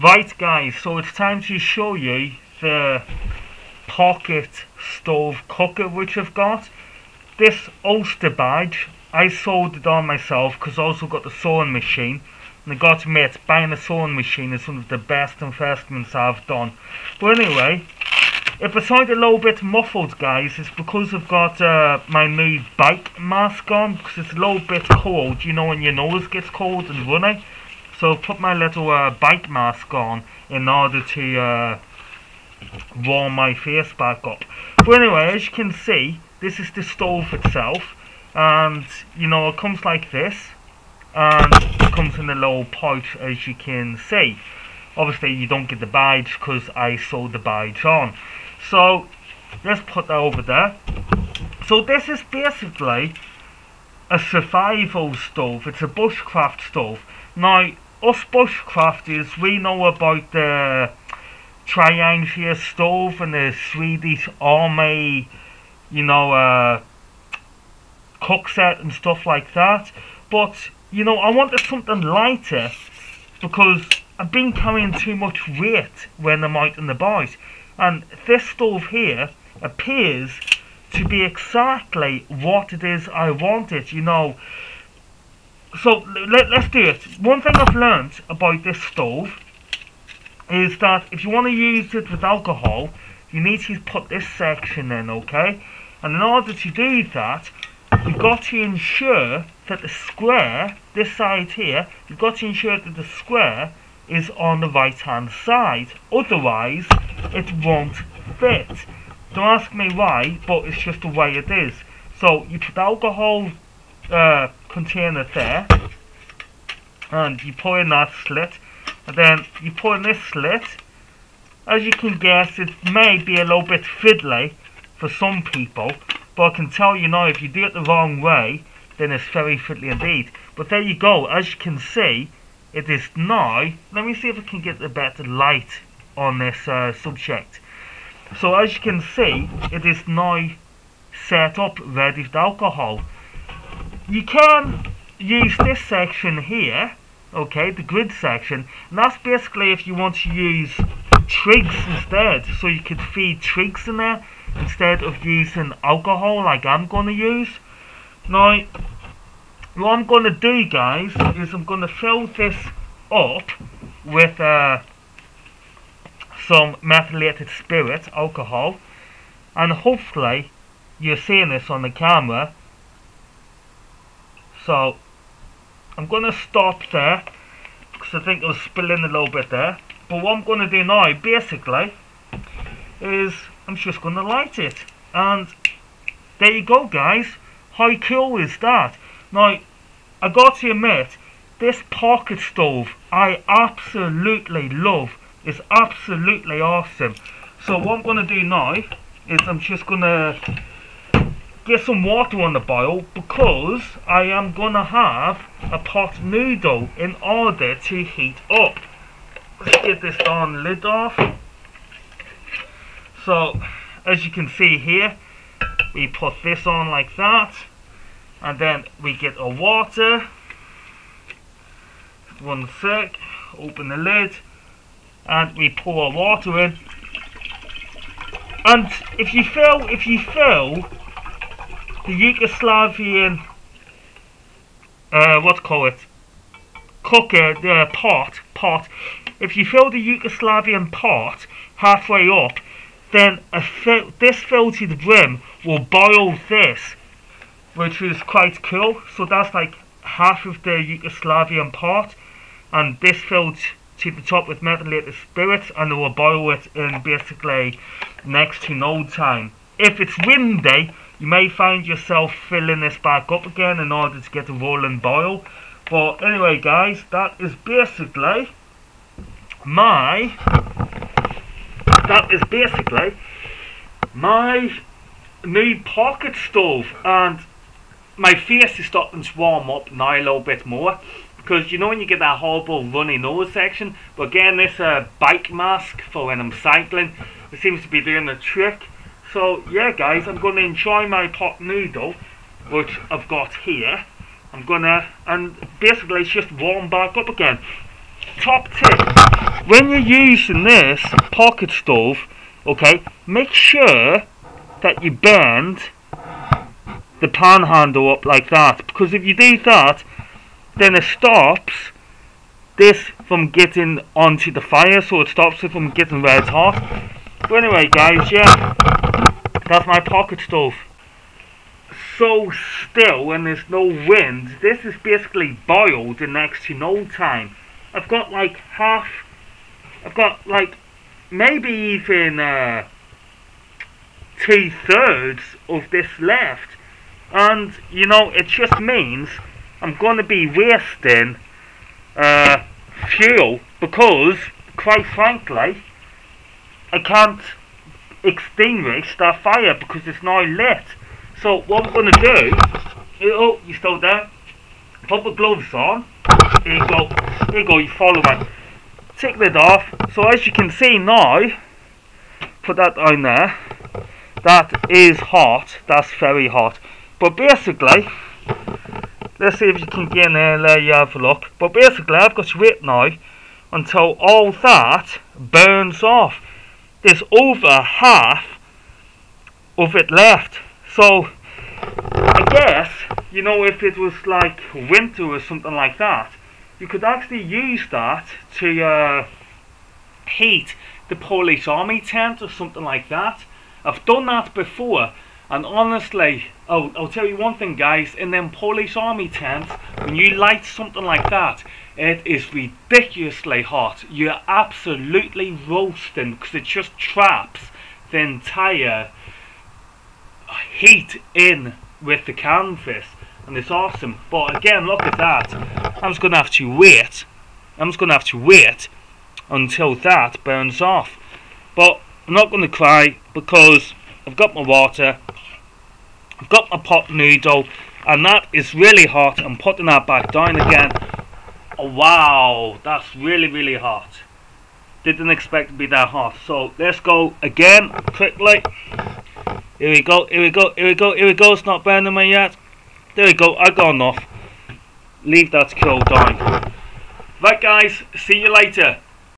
Right guys, so it's time to show you the pocket stove cooker which I've got. This Ulster badge, I sewed it on myself because I also got the sewing machine. And I got to admit, buying a sewing machine is one of the best investments I've done. But anyway, if I sound a little bit muffled guys, it's because I've got uh, my new bike mask on because it's a little bit cold, you know when your nose gets cold and runny. So put my little uh, bike mask on in order to uh, warm my face back up. But anyway, as you can see, this is the stove itself. And, you know, it comes like this. And it comes in a little pouch, as you can see. Obviously, you don't get the badge because I sewed the badge on. So, let's put that over there. So this is basically a survival stove. It's a bushcraft stove. Now, us bushcrafters, we know about the triangular stove and the Swedish army, you know, uh, cook set and stuff like that. But, you know, I wanted something lighter because I've been carrying too much weight when I'm out in the boys. And this stove here appears to be exactly what it is I wanted, you know so let, let's do it. One thing I've learned about this stove is that if you want to use it with alcohol, you need to put this section in, okay? And in order to do that, you've got to ensure that the square, this side here, you've got to ensure that the square is on the right hand side. Otherwise, it won't fit. Don't ask me why, but it's just the way it is. So you put alcohol uh, container there. And you pour in that slit. And then you pour in this slit. As you can guess it may be a little bit fiddly for some people but I can tell you now if you do it the wrong way then it's very fiddly indeed. But there you go. As you can see it is now let me see if I can get a better light on this uh, subject. So as you can see it is now set up ready for alcohol you can use this section here, okay, the grid section, and that's basically if you want to use twigs instead, so you could feed twigs in there instead of using alcohol like I'm going to use. Now, what I'm going to do guys is I'm going to fill this up with uh, some methylated spirit, alcohol, and hopefully you're seeing this on the camera so I'm going to stop there because I think it was spilling a little bit there. But what I'm going to do now basically is I'm just going to light it. And there you go guys. How cool is that? Now I got to admit this pocket stove I absolutely love. It's absolutely awesome. So what I'm going to do now is I'm just going to get some water on the boil because I am gonna have a pot noodle in order to heat up. Let's get this darn lid off. So as you can see here we put this on like that and then we get our water one sec open the lid and we pour our water in and if you fill if you fill the Yugoslavian, uh, what's call it, cooker, the pot, pot, if you fill the Yugoslavian pot halfway up, then fi this the brim will boil this, which is quite cool. So that's like half of the Yugoslavian pot, and this filled to the top with methylated spirits, and it will boil it in basically next to no time. If it's windy, you may find yourself filling this back up again in order to get a rolling boil. But anyway guys, that is basically my that is basically my new pocket stove and my face is starting to warm up now a little bit more because you know when you get that horrible runny nose section but again this uh, bike mask for when I'm cycling it seems to be doing the trick so yeah guys, I'm going to enjoy my pot noodle, which I've got here. I'm gonna, and basically it's just warm back up again. top tip, when you're using this pocket stove, okay, make sure that you bend the pan handle up like that because if you do that then it stops this from getting onto the fire so it stops it from getting red hot but anyway guys yeah that's my pocket stove. So still and there's no wind this is basically boiled in next to no time. I've got like half I've got like maybe even uh, two thirds of this left. And you know it just means I'm going to be wasting uh, fuel because quite frankly I can't extinguish that fire because it's now lit. So what we're going to do oh you still there? Put the gloves on. Here you go. Here you go you follow me. Take that off. So as you can see now put that on there. That is hot. That's very hot. But basically, let's see if you can get in there and let you have a look. But basically, I've got to wait now until all that burns off. There's over half of it left. So, I guess, you know, if it was like winter or something like that, you could actually use that to uh, heat the Polish army tent or something like that. I've done that before and honestly, I'll tell you one thing, guys. In them Polish army tents, when you light something like that, it is ridiculously hot. You're absolutely roasting because it just traps the entire heat in with the canvas. And it's awesome. But again, look at that. I'm just going to have to wait. I'm just going to have to wait until that burns off. But I'm not going to cry because I've got my water I've got my pot noodle and that is really hot. I'm putting that back down again. Oh, wow, that's really, really hot. Didn't expect to be that hot. So let's go again quickly. Here we go, here we go, here we go, here we go. It's not burning me yet. There we go, I've gone off. Leave that cool down. Right guys, see you later.